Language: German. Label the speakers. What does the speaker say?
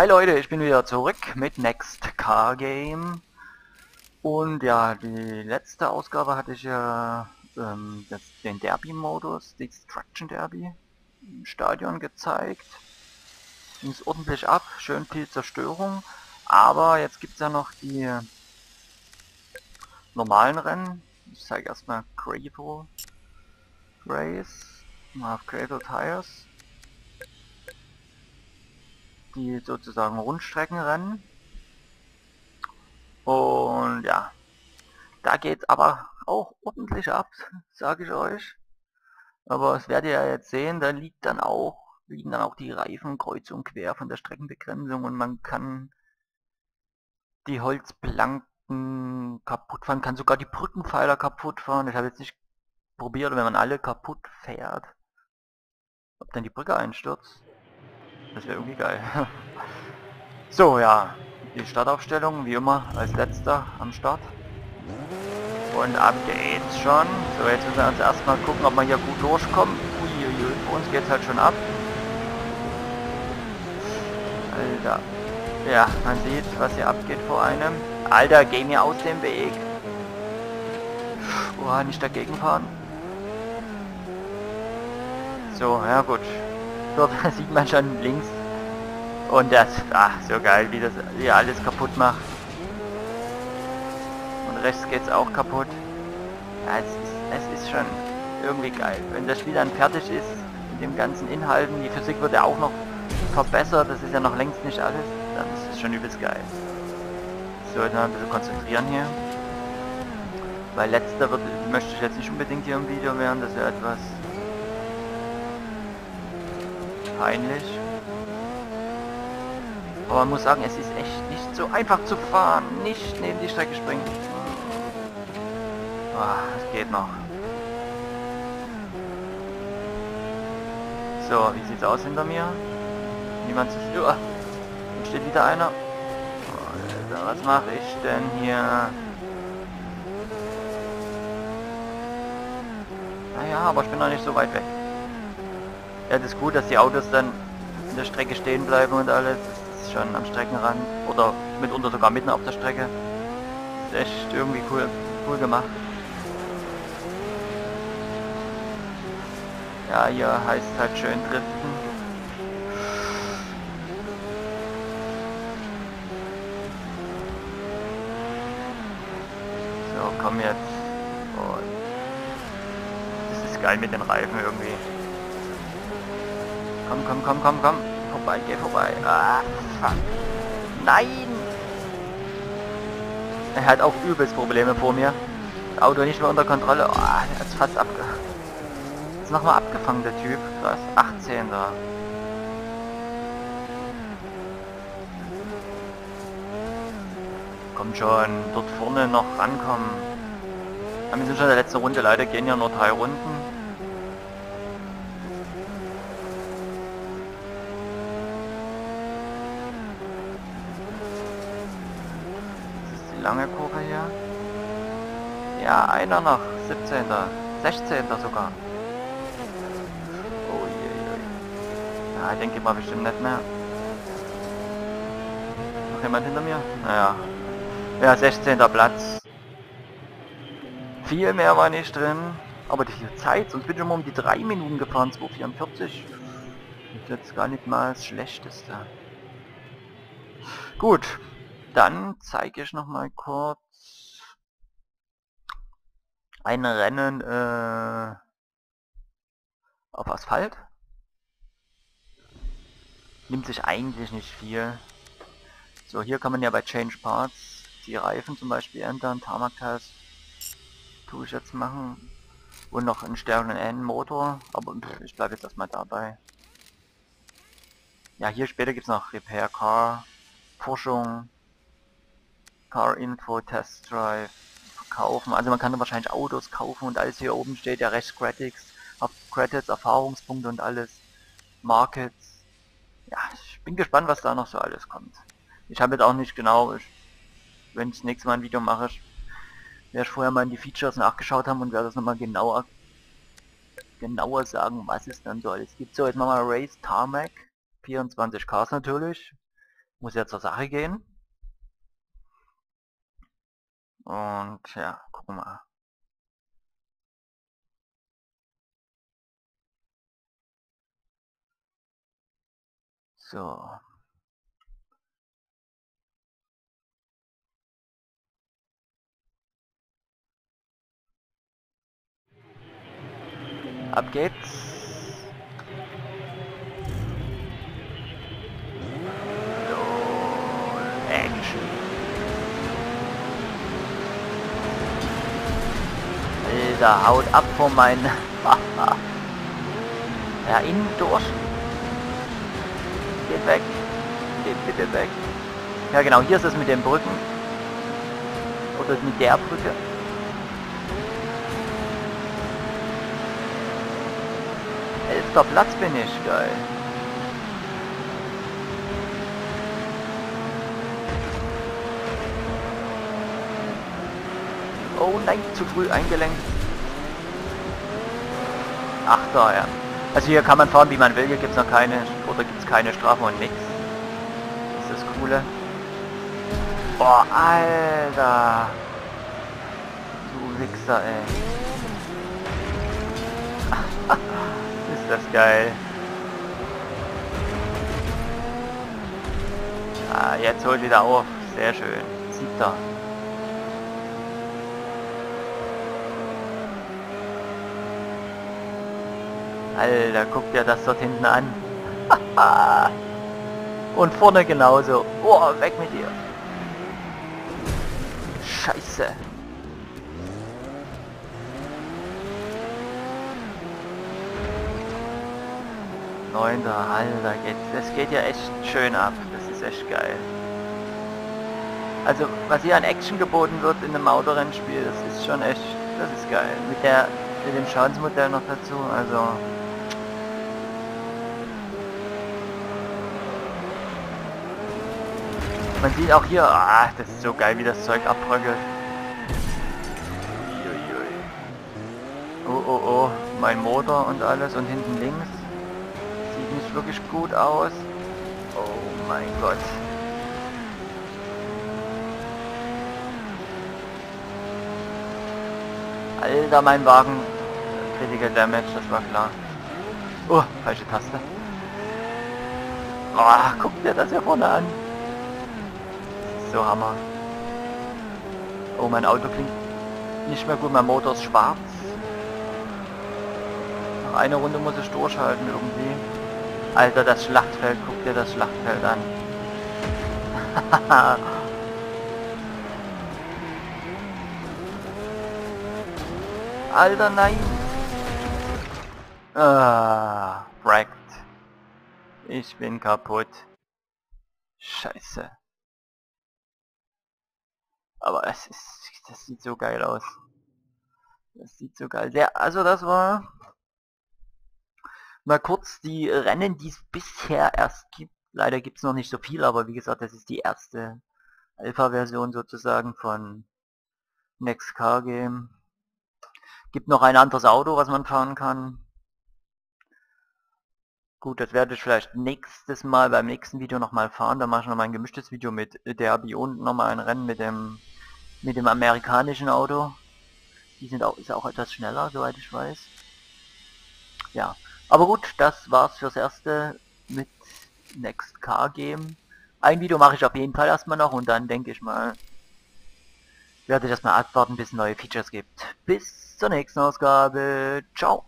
Speaker 1: Hi Leute, ich bin wieder zurück mit Next Car Game. Und ja, die letzte Ausgabe hatte ich ja ähm, das, den Derby-Modus, Destruction Derby, im Stadion gezeigt. Ging es ordentlich ab, schön viel Zerstörung. Aber jetzt gibt es ja noch die normalen Rennen. Ich zeige erstmal Gravel Race, mal auf Gravel Tires die sozusagen Rundstreckenrennen. Und ja, da geht's aber auch ordentlich ab, sage ich euch. Aber das werdet ihr ja jetzt sehen, da liegt dann auch, liegen dann auch die Reifen kreuz und quer von der Streckenbegrenzung und man kann die Holzplanken kaputt fahren, kann sogar die Brückenpfeiler kaputt fahren. Ich habe jetzt nicht probiert, wenn man alle kaputt fährt, ob dann die Brücke einstürzt. Das wäre irgendwie geil. so, ja. Die Startaufstellung, wie immer, als letzter am Start. Und ab geht's schon. So, jetzt müssen wir uns erstmal gucken, ob wir hier gut durchkommen. Uiuiui, bei uns geht's halt schon ab. Alter. Ja, man sieht, was hier abgeht vor einem. Alter, geh mir aus dem Weg. Oh, nicht dagegen fahren. So, ja gut. Dort sieht man schon links. Und das, ach, so geil, wie das hier alles kaputt macht. Und rechts geht's auch kaputt. Ja, es ist, es ist schon irgendwie geil. Wenn das Spiel dann fertig ist, mit dem ganzen Inhalten, die Physik wird ja auch noch verbessert, das ist ja noch längst nicht alles, dann ist es schon übelst geil. So, jetzt mal ein bisschen konzentrieren hier. Weil letzter wird, möchte ich jetzt nicht unbedingt hier im Video werden, das ja etwas peinlich. Aber man muss sagen, es ist echt nicht so einfach zu fahren. Nicht neben die Strecke springen. Ah, es geht noch. So, wie sieht's aus hinter mir? Niemand zu... Oh, steht wieder einer. Alter, was mache ich denn hier? Naja, aber ich bin noch nicht so weit weg. Ja, das ist gut, dass die Autos dann in der Strecke stehen bleiben und alles. Das ist schon am Streckenrand oder mitunter sogar mitten auf der Strecke. Das ist echt irgendwie cool, cool gemacht. Ja, hier heißt halt schön driften. So, komm jetzt. Und das ist geil mit den Reifen irgendwie. Komm, komm, komm, komm, komm. Vorbei, geh vorbei. Ah, fuck. Nein! Er hat auch übelst Probleme vor mir. Das Auto nicht mehr unter Kontrolle. Oh, er hat fast abge... Ist nochmal abgefangen, der Typ. Krass. 18. Komm schon, dort vorne noch rankommen. wir sind schon in der letzten Runde. Leider gehen ja nur drei Runden. Lange Kurve hier. Ja, einer noch. 17. 16. sogar. Oh je, je. Ja, ich denke mal bestimmt nicht mehr. Noch jemand hinter mir? Naja. Ja, 16. Platz. Viel mehr war nicht drin. Aber die Zeit, sonst bin ich immer um die 3 Minuten gefahren, 2,44. Ist jetzt gar nicht mal das Schlechteste. Gut, dann zeige ich noch mal kurz ein Rennen äh, auf Asphalt. Nimmt sich eigentlich nicht viel. So, hier kann man ja bei Change Parts die Reifen zum Beispiel ändern, Tarmac-Test tue ich jetzt machen. Und noch einen stärkeren N-Motor, aber ich bleibe jetzt erstmal dabei. Ja, hier später gibt es noch Repair Car, Forschung, Car Info, Test Drive, kaufen. Also man kann wahrscheinlich Autos kaufen und alles hier oben steht ja rechts Credits, Credits, Erfahrungspunkte und alles. Markets. Ja, ich bin gespannt, was da noch so alles kommt. Ich habe jetzt auch nicht genau, ich, wenn ich das nächste Mal ein Video mache, werde ich vorher mal in die Features nachgeschaut haben und werde das nochmal genauer genauer sagen, was es dann so alles gibt. So, jetzt machen wir Race Tarmac. 24 Cars natürlich. Muss ja zur Sache gehen. Und ja, gucken mal. So. Ab geht's. Alter, haut ab von meinen... ja, innen durch. Geht weg. Geht bitte weg. Ja genau, hier ist es mit den Brücken. Oder mit der Brücke. Elfter Platz bin ich, geil. Oh nein, zu früh eingelenkt. Achter, ja. Also hier kann man fahren, wie man will. Hier gibt es noch keine, oder gibt es keine Strafen und nichts. Das ist das Coole. Boah, Alter. Du Wichser, ey. ist das geil. Ah, jetzt holt wieder auf. Sehr schön. Siebter. Alter, guck dir das dort hinten an. Und vorne genauso. Oh, weg mit dir. Scheiße. Neunter, Alter, geht, das geht ja echt schön ab. Das ist echt geil. Also, was hier an Action geboten wird in einem Autorennspiel, das ist schon echt, das ist geil. Mit der, mit dem Schadensmodell noch dazu, also Man sieht auch hier, ah, das ist so geil, wie das Zeug abbröckelt. Oh, oh, oh, mein Motor und alles und hinten links. Sieht nicht wirklich gut aus. Oh mein Gott. Alter, mein Wagen. Critical Damage, das war klar. Oh, falsche Taste. Oh, guck dir das hier vorne an. So Hammer. Oh, mein Auto klingt nicht mehr gut, mein Motor ist schwarz. Noch eine Runde muss ich durchhalten irgendwie. Alter, das Schlachtfeld, guck dir das Schlachtfeld an. Alter, nein! Ah, wrecked. Ich bin kaputt. Scheiße. Aber es ist, das sieht so geil aus. Das sieht so geil. Der, also das war mal kurz die Rennen, die es bisher erst gibt. Leider gibt es noch nicht so viel, aber wie gesagt, das ist die erste Alpha-Version sozusagen von Next Car Game. Gibt noch ein anderes Auto, was man fahren kann. Gut, das werde ich vielleicht nächstes Mal beim nächsten Video nochmal fahren. Da mache ich nochmal ein gemischtes Video mit Derby und nochmal ein Rennen mit dem mit dem amerikanischen Auto. Die sind auch, ist auch etwas schneller, soweit ich weiß. Ja, aber gut, das war's fürs Erste mit Next Car Game. Ein Video mache ich auf jeden Fall erstmal noch und dann denke ich mal, werde ich das mal abwarten, bis es neue Features gibt. Bis zur nächsten Ausgabe. Ciao.